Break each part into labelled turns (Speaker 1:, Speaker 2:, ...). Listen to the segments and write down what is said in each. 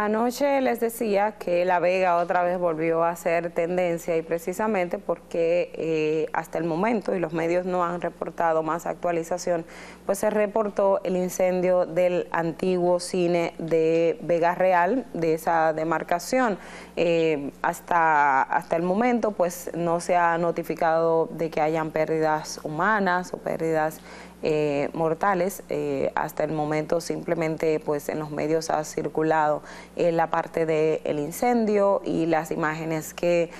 Speaker 1: Anoche les decía que La Vega otra vez volvió a ser tendencia y precisamente porque eh, hasta el momento, y los medios no han reportado más actualización, pues se reportó el incendio del antiguo cine de Vega Real, de esa demarcación. Eh, hasta, hasta el momento pues no se ha notificado de que hayan pérdidas humanas o pérdidas eh, mortales. Eh, hasta el momento simplemente pues en los medios ha circulado eh, la parte del incendio y las imágenes que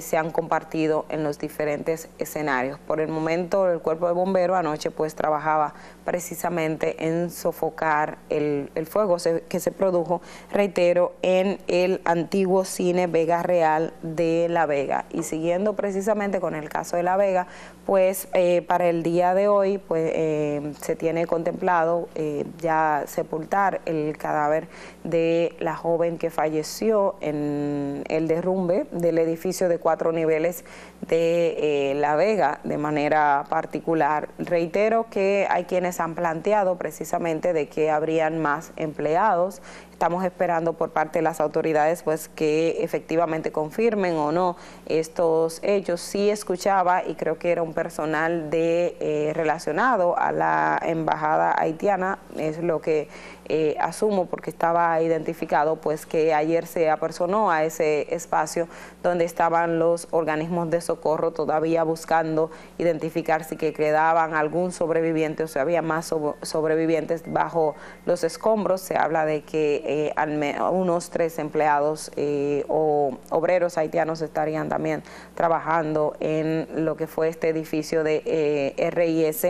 Speaker 1: se han compartido en los diferentes escenarios. Por el momento el cuerpo de bombero anoche pues trabajaba precisamente en sofocar el, fuego que se produjo, reitero, en el antiguo cine Vega Real de La Vega. Y siguiendo precisamente con el caso de La Vega, pues para el día de hoy pues eh, se tiene contemplado eh, ya sepultar el cadáver de la joven que falleció en el derrumbe del edificio de cuatro niveles de eh, La Vega de manera particular. Reitero que hay quienes han planteado precisamente de que habrían más empleados Estamos esperando por parte de las autoridades pues que efectivamente confirmen o no estos hechos. Sí escuchaba y creo que era un personal de eh, relacionado a la embajada haitiana, es lo que eh, asumo porque estaba identificado pues que ayer se apersonó a ese espacio donde estaban los organismos de socorro todavía buscando identificar si que quedaban algún sobreviviente o si había más sobrevivientes bajo los escombros. Se habla de que eh, al unos tres empleados eh, o obreros haitianos estarían también trabajando en lo que fue este edificio de RIS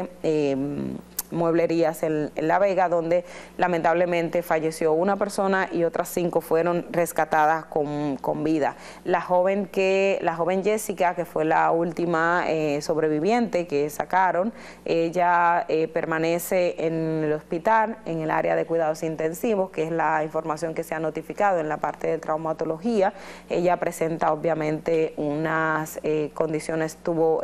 Speaker 1: mueblerías en, La Vega, donde lamentablemente falleció una persona y otras cinco fueron rescatadas con, vida. La joven, que, la joven Jessica, que fue la última eh, sobreviviente que sacaron, ella eh, permanece en el hospital, en el área de cuidados intensivos, que es la información que se ha notificado en la parte de traumatología. Ella presenta obviamente unas eh, condiciones, tuvo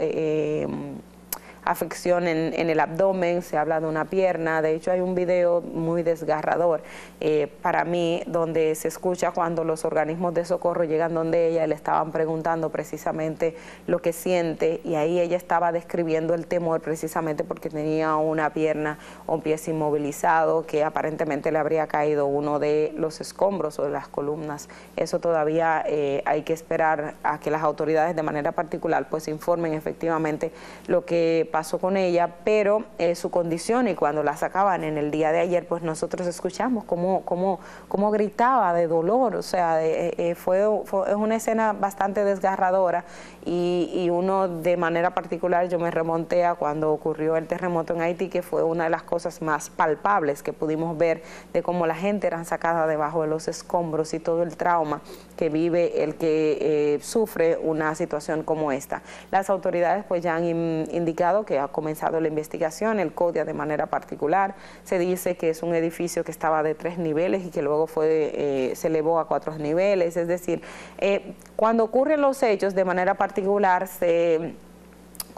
Speaker 1: afección en, el abdomen, se habla de una pierna, de hecho hay un video muy desgarrador eh, para mí donde se escucha cuando los organismos de socorro llegan donde ella le estaban preguntando precisamente lo que siente y ahí ella estaba describiendo el temor precisamente porque tenía una pierna o un pie inmovilizado que aparentemente le habría caído uno de los escombros o de las columnas. Eso todavía eh, hay que esperar a que las autoridades de manera particular pues informen efectivamente lo que pasó con ella, pero eh, su condición y cuando la sacaban en el día de ayer, pues nosotros escuchamos cómo, cómo, cómo gritaba de dolor, o sea, eh, eh, fue, fue, una escena bastante desgarradora y, y, uno de manera particular yo me remonté a cuando ocurrió el terremoto en Haití, que fue una de las cosas más palpables que pudimos ver de cómo la gente era sacada debajo de los escombros y todo el trauma que vive el que sufre una situación como esta. Las autoridades pues ya han indicado que ha comenzado la investigación, el CODIA de manera particular. Se dice que es un edificio que estaba de tres niveles y que luego fue, eh, se elevó a cuatro niveles. Es decir, eh, cuando ocurren los hechos de manera particular se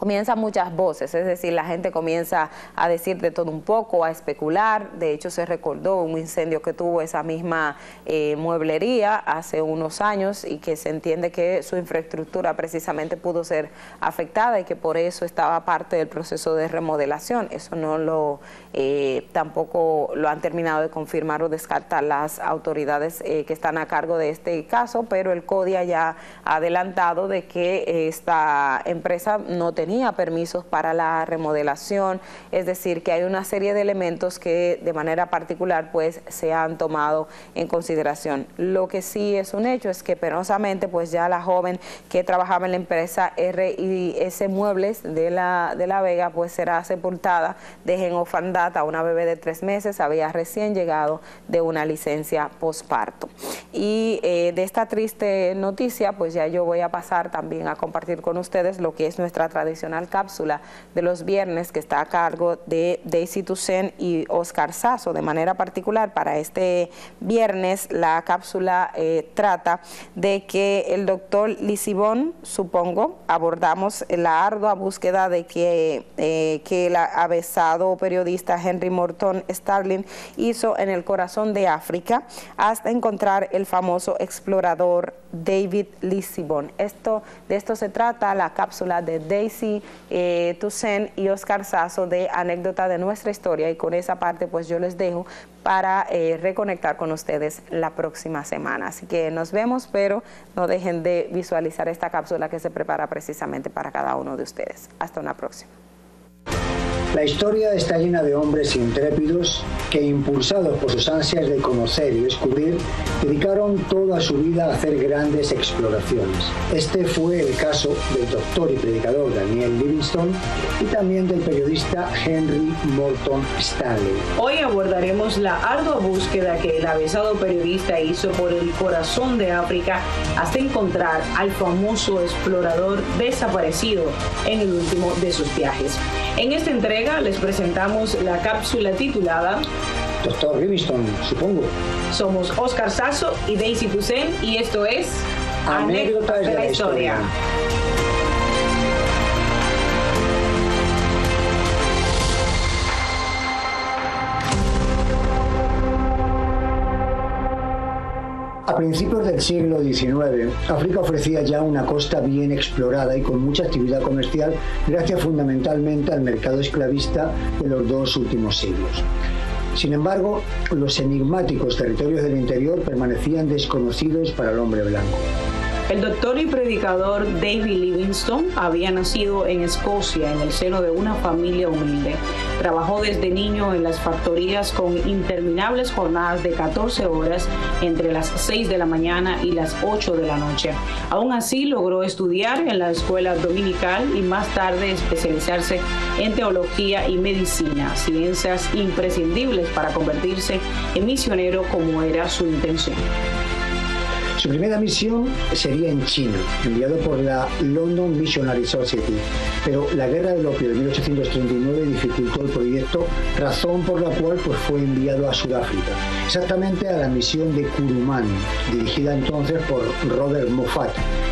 Speaker 1: comienzan muchas voces, es decir, la gente comienza a decir de todo un poco, a especular. De hecho, se recordó un incendio que tuvo esa misma eh, mueblería hace unos años y que se entiende que su infraestructura precisamente pudo ser afectada y que por eso estaba parte del proceso de remodelación. Eso no lo eh, tampoco lo han terminado de confirmar o descartar las autoridades eh, que están a cargo de este caso, pero el CODIA ya ha adelantado de que esta empresa no tenía permisos para la remodelación, es decir, que hay una serie de elementos que de manera particular pues se han tomado en consideración. Lo que sí es un hecho es que penosamente pues ya la joven que trabajaba en la empresa RIS Muebles de la, de la Vega pues será sepultada de orfandad una bebé de tres meses, había recién llegado de una licencia posparto. Y eh, de esta triste noticia pues ya yo voy a pasar también a compartir con ustedes lo que es nuestra tradicional cápsula de los viernes que está a cargo de Daisy Toussaint y Oscar Sasso. De manera particular, para este viernes la cápsula eh, trata de que el doctor Lisibón, supongo, abordamos la ardua búsqueda de que, eh, que el avesado periodista Henry Morton Starling hizo en el corazón de África hasta encontrar el famoso explorador David Lisibon. Esto, de esto se trata la cápsula de Daisy eh, Toussaint y Oscar Sasso de anécdota de nuestra historia y con esa parte pues yo les dejo para eh, reconectar con ustedes la próxima semana. Así que nos vemos, pero no dejen de visualizar esta cápsula que se prepara precisamente para cada uno de ustedes. Hasta una próxima.
Speaker 2: La historia está llena de hombres intrépidos que, impulsados por sus ansias de conocer y descubrir, dedicaron toda su vida a hacer grandes exploraciones. Este fue el caso del doctor y predicador Daniel Livingstone y también del periodista Henry Morton Stanley.
Speaker 3: Hoy abordaremos la ardua búsqueda que el avesado periodista hizo por el corazón de África hasta encontrar al famoso explorador desaparecido en el último de sus viajes. En esta entrega les presentamos la cápsula titulada
Speaker 2: Doctor Livingstone, supongo.
Speaker 3: Somos Oscar Sasso y Daisy Toussaint y esto es
Speaker 2: Anécdotas de, la, historia. A principios del siglo XIX, África ofrecía ya una costa bien explorada y con mucha actividad comercial gracias fundamentalmente al mercado esclavista de los dos últimos siglos. Sin embargo, los enigmáticos territorios del interior permanecían desconocidos para el hombre blanco.
Speaker 3: El doctor y predicador David Livingstone había nacido en Escocia en el seno de una familia humilde. Trabajó desde niño en las factorías con interminables jornadas de 14 horas entre las 6 de la mañana y las 8 de la noche. Aún así logró estudiar en la escuela dominical y más tarde especializarse en teología y medicina, ciencias imprescindibles para convertirse en misionero como era su intención.
Speaker 2: Su primera misión sería en China, enviado por la London Missionary Society, pero la guerra del opio de 1839 dificultó el proyecto, razón por la cual pues, fue enviado a Sudáfrica, exactamente a la misión de Kuruman, dirigida entonces por Robert Moffat,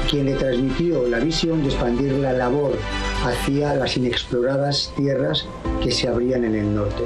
Speaker 2: quien le transmitió la visión de expandir la labor hacia las inexploradas tierras que se abrían en el norte.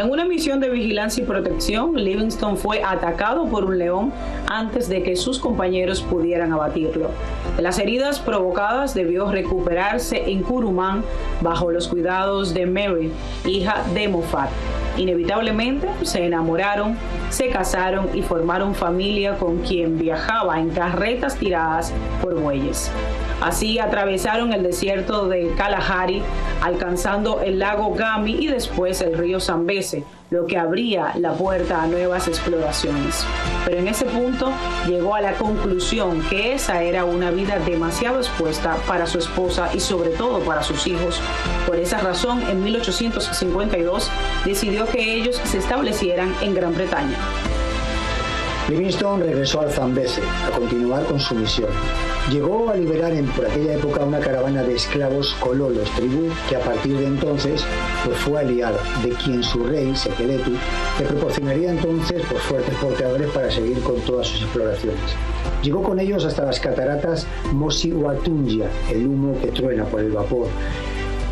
Speaker 3: En una misión de vigilancia y protección, Livingstone fue atacado por un león antes de que sus compañeros pudieran abatirlo. De las heridas provocadas debió recuperarse en Kurumán bajo los cuidados de Mary, hija de Moffat. Inevitablemente se enamoraron, se casaron y formaron familia con quien viajaba en carretas tiradas por bueyes. Así atravesaron el desierto de Kalahari, alcanzando el lago Gami y después el río Zambeze, lo que abría la puerta a nuevas exploraciones. Pero en ese punto llegó a la conclusión que esa era una vida demasiado expuesta para su esposa y sobre todo para sus hijos. Por esa razón, en 1852 decidió que ellos se establecieran en Gran Bretaña.
Speaker 2: Livingstone regresó al Zambeze a continuar con su misión. Llegó a liberar en, por aquella época una caravana de esclavos cololos, tribu que a partir de entonces pues, fue aliada, de quien su rey, Sekeletu, le proporcionaría entonces pues, fuertes porteadores para seguir con todas sus exploraciones. Llegó con ellos hasta las cataratas Mosi Watungia, el humo que truena por el vapor,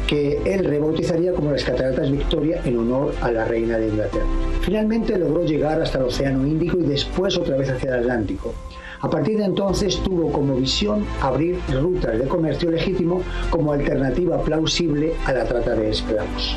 Speaker 2: que él rebautizaría como las Cataratas Victoria en honor a la reina de Inglaterra. Finalmente logró llegar hasta el Océano Índico y después otra vez hacia el Atlántico. A partir de entonces tuvo como visión abrir rutas de comercio legítimo como alternativa plausible a la trata de esclavos.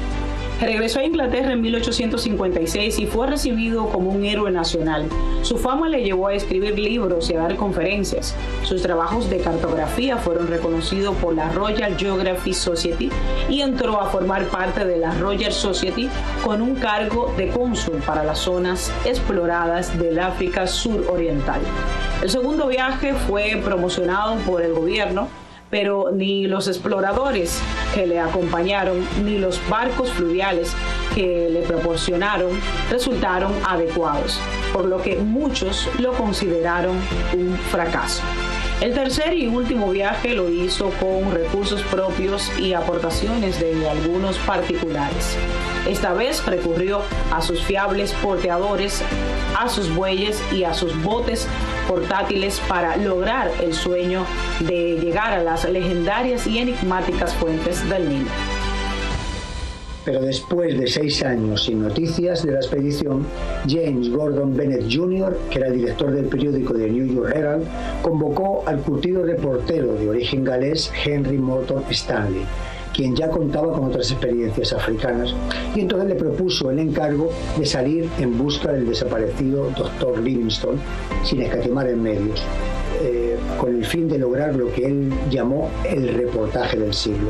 Speaker 3: Regresó a Inglaterra en 1856 y fue recibido como un héroe nacional. Su fama le llevó a escribir libros y a dar conferencias. Sus trabajos de cartografía fueron reconocidos por la Royal Geographic Society y entró a formar parte de la Royal Society con un cargo de cónsul para las zonas exploradas del África suroriental. El segundo viaje fue promocionado por el gobierno pero ni los exploradores que le acompañaron ni los barcos fluviales que le proporcionaron resultaron adecuados, por lo que muchos lo consideraron un fracaso. El tercer y último viaje lo hizo con recursos propios y aportaciones de algunos particulares. Esta vez recurrió a sus fiables porteadores, a sus bueyes y a sus botes portátiles para lograr el sueño de llegar a las legendarias y enigmáticas fuentes del Nilo.
Speaker 2: Pero después de seis años sin noticias de la expedición, James Gordon Bennett Jr., que era director del periódico The New York Herald, convocó al curtido reportero de origen galés Henry Morton Stanley, quien ya contaba con otras experiencias africanas, y entonces le propuso el encargo de salir en busca del desaparecido Dr. Livingstone sin escatimar en medios, eh, con el fin de lograr lo que él llamó el reportaje del siglo.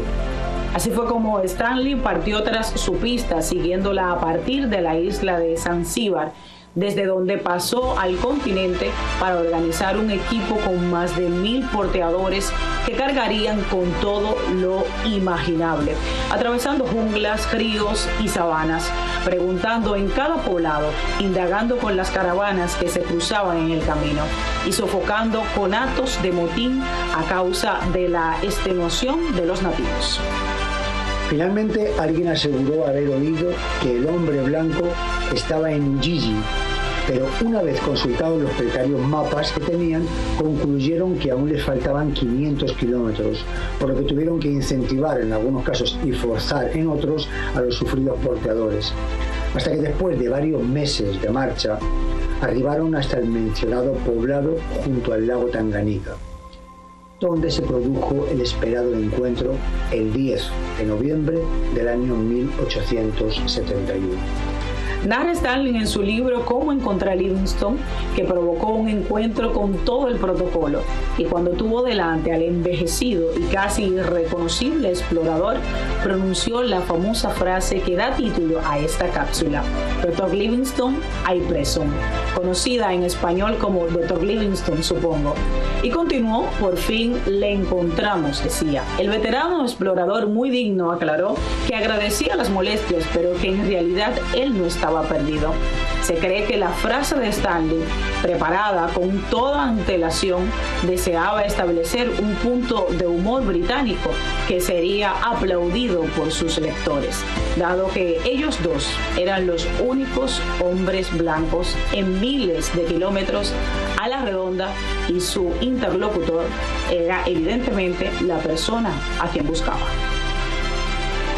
Speaker 3: Así fue como Stanley partió tras su pista, siguiéndola a partir de la isla de Zanzíbar, desde donde pasó al continente para organizar un equipo con más de mil porteadores que cargarían con todo lo imaginable, atravesando junglas, ríos y sabanas, preguntando en cada poblado, indagando con las caravanas que se cruzaban en el camino y sofocando con actos de motín a causa de la extenuación de los nativos.
Speaker 2: Finalmente, alguien aseguró haber oído que el hombre blanco estaba en Gigi, pero una vez consultados los precarios mapas que tenían, concluyeron que aún les faltaban 500 kilómetros, por lo que tuvieron que incentivar en algunos casos y forzar en otros a los sufridos porteadores. Hasta que después de varios meses de marcha, arribaron hasta el mencionado poblado junto al lago Tanganica donde se produjo el esperado encuentro el 10 de noviembre del año 1871.
Speaker 3: Narra Stanley en su libro Cómo encontrar Livingston, que provocó un encuentro con todo el protocolo y cuando tuvo delante al envejecido y casi irreconocible explorador, pronunció la famosa frase que da título a esta cápsula, Dr. Livingstone, hay preso, conocida en español como Dr. Livingstone, supongo. Y continuó, por fin le encontramos, decía. El veterano explorador muy digno aclaró que agradecía las molestias, pero que en realidad él no estaba perdido. Se cree que la frase de Stanley, preparada con toda antelación, deseaba establecer un punto de humor británico que sería aplaudido por sus lectores, dado que ellos dos eran los únicos hombres blancos en miles de kilómetros a la redonda y su interlocutor era evidentemente la persona a quien buscaba.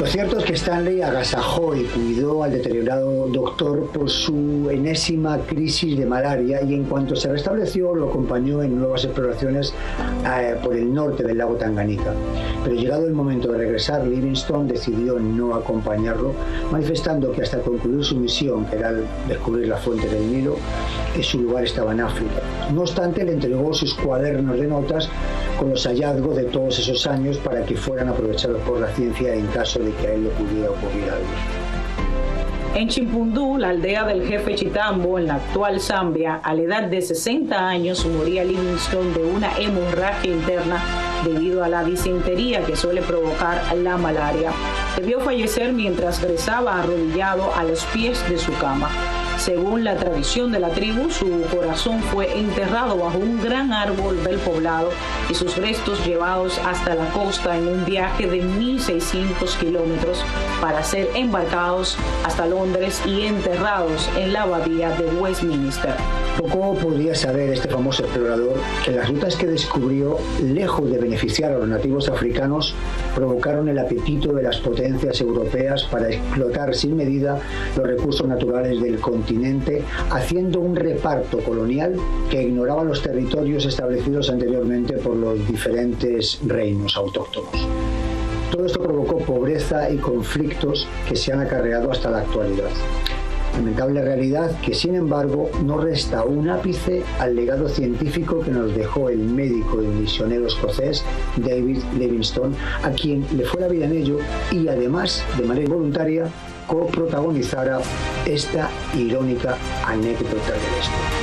Speaker 2: Lo cierto es que Stanley agasajó y cuidó al deteriorado doctor por su enésima crisis de malaria y en cuanto se restableció lo acompañó en nuevas exploraciones eh, por el norte del lago Tanganica. Pero llegado el momento de regresar, Livingstone decidió no acompañarlo, manifestando que hasta concluir su misión, que era descubrir la fuente del Nilo, su lugar estaba en África. No obstante, le entregó sus cuadernos de notas con los hallazgos de todos esos años para que fueran aprovechados por la ciencia en caso de que a él le pudiera ocurrir algo.
Speaker 3: En Chimpundú, la aldea del jefe Chitambo, en la actual Zambia, a la edad de 60 años moría Livingstone de una hemorragia interna debido a la disentería que suele provocar la malaria. Debió fallecer mientras rezaba arrodillado a los pies de su cama. Según la tradición de la tribu, su corazón fue enterrado bajo un gran árbol del poblado y sus restos llevados hasta la costa en un viaje de 1.600 kilómetros para ser embarcados hasta Londres y enterrados en la abadía de Westminster.
Speaker 2: Poco podía saber este famoso explorador que las rutas que descubrió, lejos de beneficiar a los nativos africanos, provocaron el apetito de las potencias europeas para explotar sin medida los recursos naturales del continente, haciendo un reparto colonial que ignoraba los territorios establecidos anteriormente por los diferentes reinos autóctonos. Todo esto provocó pobreza y conflictos que se han acarreado hasta la actualidad lamentable realidad que sin embargo no resta un ápice al legado científico que nos dejó el médico y misionero escocés David Livingstone, a quien le fue la vida en ello y además de manera voluntaria coprotagonizara esta irónica anécdota del este.